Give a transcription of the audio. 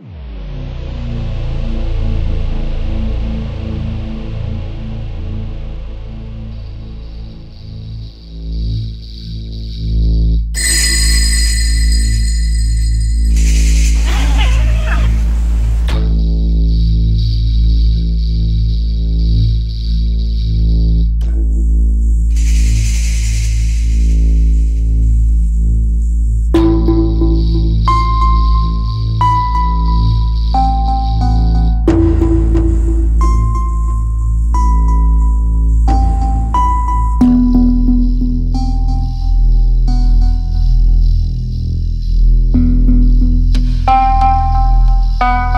Woo! Thank